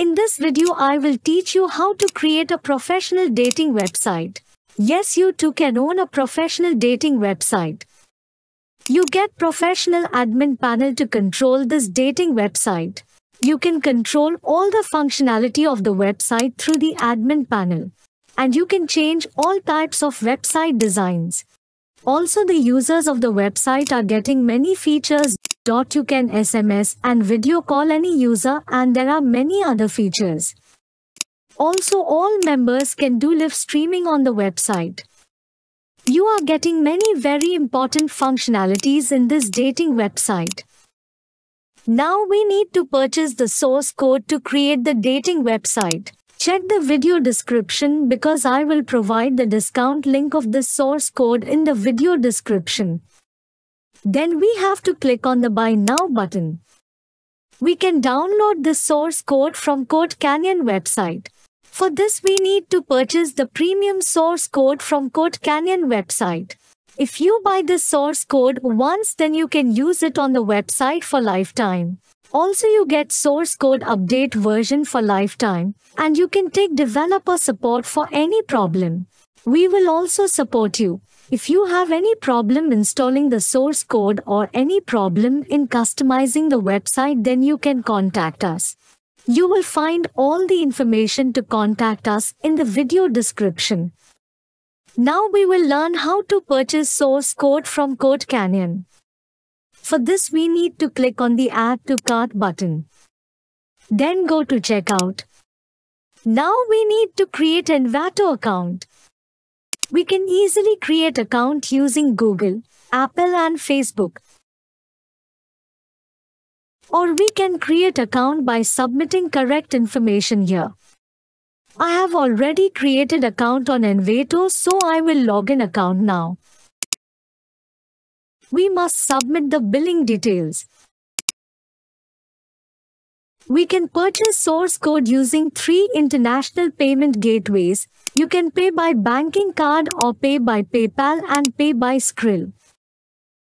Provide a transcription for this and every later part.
In this video I will teach you how to create a professional dating website. Yes, you too can own a professional dating website. You get professional admin panel to control this dating website. You can control all the functionality of the website through the admin panel. And you can change all types of website designs. Also the users of the website are getting many features. You can SMS and video call any user and there are many other features. Also all members can do live streaming on the website. You are getting many very important functionalities in this dating website. Now we need to purchase the source code to create the dating website. Check the video description because I will provide the discount link of the source code in the video description. Then we have to click on the Buy Now button. We can download the source code from Code Canyon website. For this we need to purchase the premium source code from Code Canyon website. If you buy the source code once then you can use it on the website for lifetime. Also you get source code update version for lifetime and you can take developer support for any problem. We will also support you. If you have any problem installing the source code or any problem in customizing the website then you can contact us. You will find all the information to contact us in the video description. Now we will learn how to purchase source code from Code Canyon. For this we need to click on the Add to Cart button. Then go to Checkout. Now we need to create an Envato account. We can easily create account using Google, Apple and Facebook. Or we can create account by submitting correct information here. I have already created account on Envato so I will log in account now we must submit the billing details. We can purchase source code using three international payment gateways. You can pay by banking card or pay by PayPal and pay by Skrill.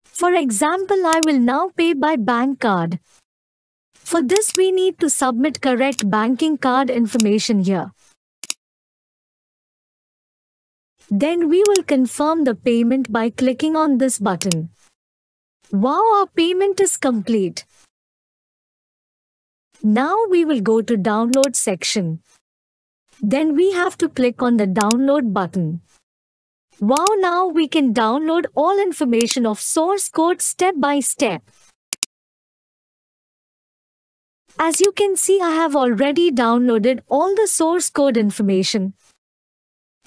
For example, I will now pay by bank card. For this we need to submit correct banking card information here. Then we will confirm the payment by clicking on this button. Wow, our payment is complete. Now we will go to download section. Then we have to click on the download button. Wow, now we can download all information of source code step by step. As you can see, I have already downloaded all the source code information.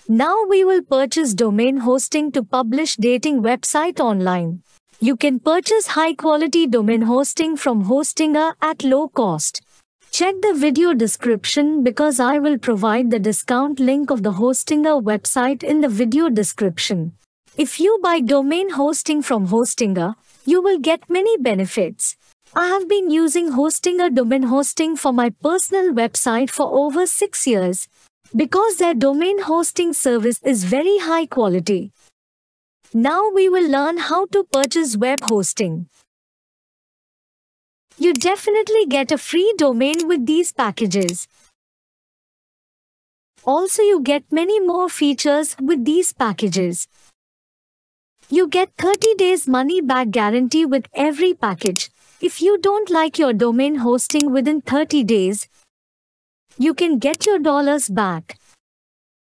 Now we will purchase domain hosting to publish dating website online. You can purchase high-quality domain hosting from Hostinger at low cost. Check the video description because I will provide the discount link of the Hostinger website in the video description. If you buy domain hosting from Hostinger, you will get many benefits. I have been using Hostinger domain hosting for my personal website for over 6 years because their domain hosting service is very high quality. Now we will learn how to purchase web hosting. You definitely get a free domain with these packages. Also you get many more features with these packages. You get 30 days money back guarantee with every package. If you don't like your domain hosting within 30 days, you can get your dollars back.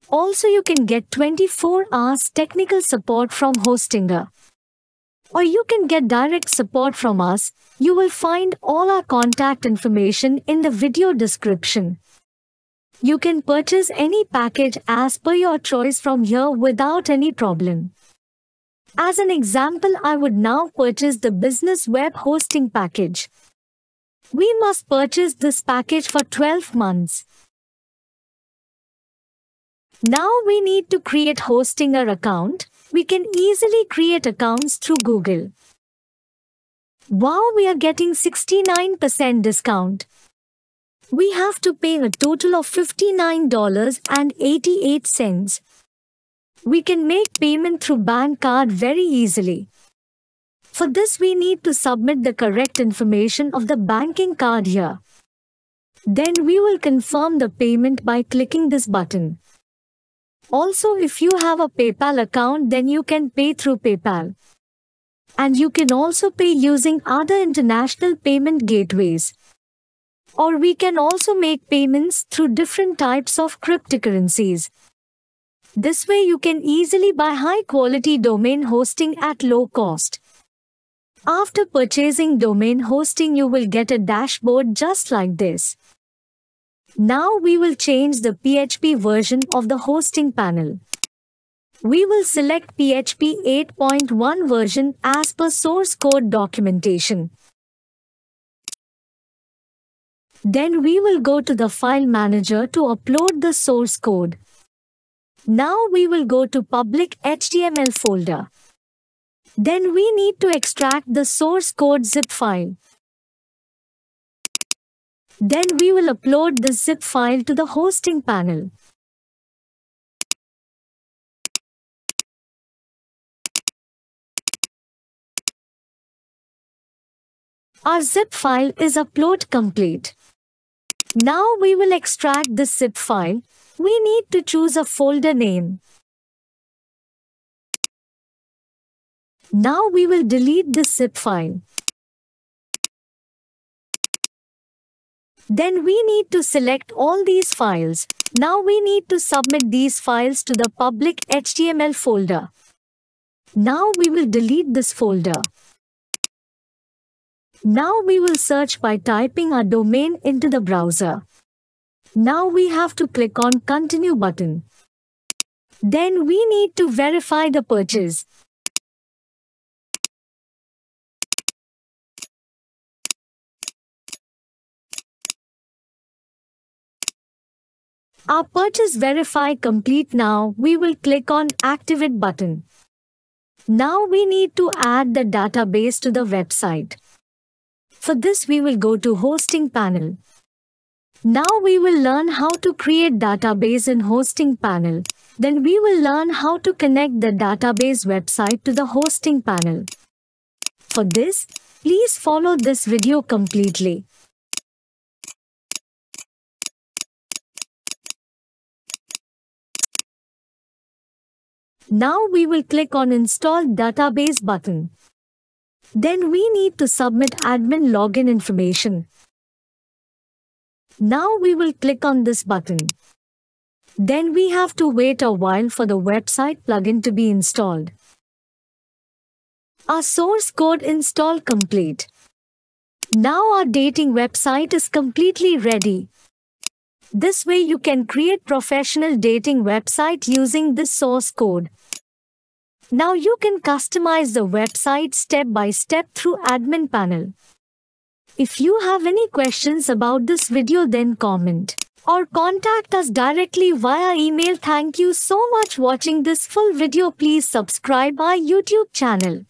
Also you can get 24 hours technical support from Hostinger. Or you can get direct support from us. You will find all our contact information in the video description. You can purchase any package as per your choice from here without any problem. As an example, I would now purchase the business web hosting package. We must purchase this package for 12 months. Now we need to create hosting our account. We can easily create accounts through Google. Wow, we are getting 69% discount. We have to pay a total of $59.88. We can make payment through bank card very easily. For this we need to submit the correct information of the banking card here. Then we will confirm the payment by clicking this button. Also if you have a PayPal account then you can pay through PayPal. And you can also pay using other international payment gateways. Or we can also make payments through different types of cryptocurrencies. This way you can easily buy high quality domain hosting at low cost. After purchasing domain hosting you will get a dashboard just like this. Now we will change the PHP version of the hosting panel. We will select PHP 8.1 version as per source code documentation. Then we will go to the file manager to upload the source code. Now we will go to public HTML folder. Then we need to extract the source code zip file. Then we will upload the zip file to the hosting panel. Our zip file is upload complete. Now we will extract the zip file. We need to choose a folder name. Now we will delete the zip file. Then we need to select all these files. Now we need to submit these files to the public HTML folder. Now we will delete this folder. Now we will search by typing our domain into the browser. Now we have to click on continue button. Then we need to verify the purchase. Our purchase verify complete now, we will click on activate button. Now we need to add the database to the website. For this we will go to hosting panel. Now we will learn how to create database in hosting panel. Then we will learn how to connect the database website to the hosting panel. For this, please follow this video completely. Now we will click on Install Database button. Then we need to submit admin login information. Now we will click on this button. Then we have to wait a while for the website plugin to be installed. Our source code install complete. Now our dating website is completely ready. This way you can create professional dating website using this source code. Now you can customize the website step by step through admin panel. If you have any questions about this video then comment or contact us directly via email. Thank you so much watching this full video. Please subscribe our YouTube channel.